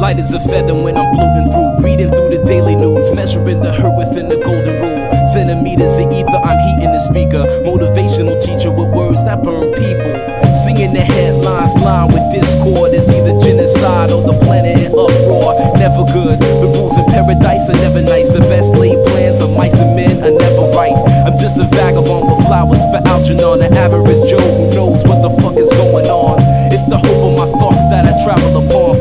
Light as a feather when I'm floating through. Reading through the daily news. Measuring the hurt within the golden rule. Centimeters of ether, I'm heating the speaker. Motivational teacher with words that burn people. Singing the headlines, line with discord. It's either genocide or the planet in uproar. Never good. The rules in paradise are never nice. The best laid plans of mice and men are never right. I'm just a vagabond with flowers for Algernon. An average Joe who knows what the fuck is going on.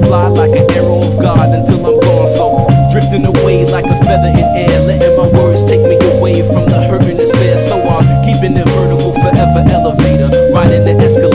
Fly like an arrow of God until I'm gone. So drifting away like a feather in air. Letting my words take me away from the hurt and despair. So I'm keeping it vertical forever elevator. Riding the escalator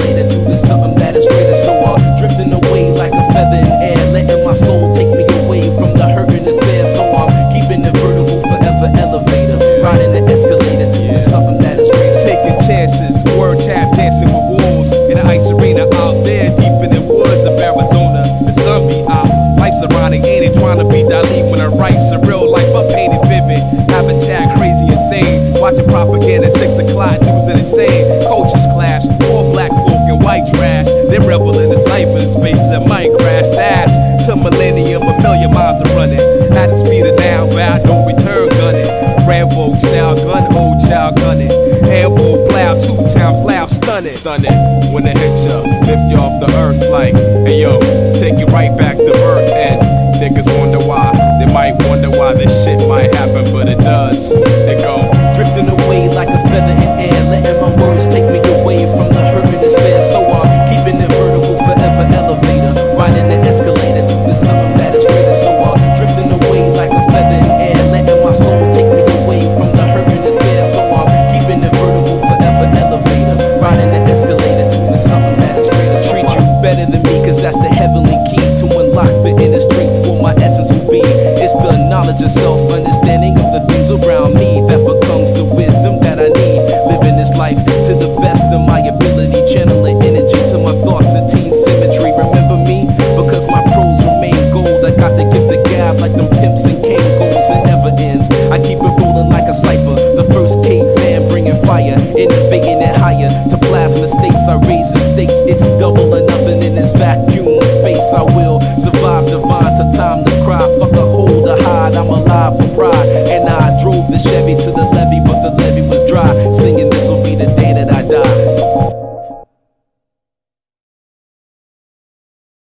Watching propaganda, six o'clock, news and insane. Cultures clash, all black folk and white trash. They rebel in the cyberspace and might crash, dash to millennium, a million miles are running. At the speed of now, but I don't return gunning. Rambo style, gun hold, child gunning. Elbow plow, two times loud, stunning. Stunning the self, understanding of the things around me that becomes the wisdom that I need. Living this life to the best of my ability, channeling energy to my thoughts, attain symmetry. Remember me? Because my prose remain gold. I got the gift of gab like them pimps and goals. It never ends. I keep it rolling like a cipher. The first caveman bringing fire, innovating it higher to plasma states. I raise the stakes. It's double or nothing in this vacuum of space. I will survive divine to time to cry. Fuck a hold or hide. I'm alive for pride. And I drove the Chevy to the levee, but the levee was dry. Singing, this will be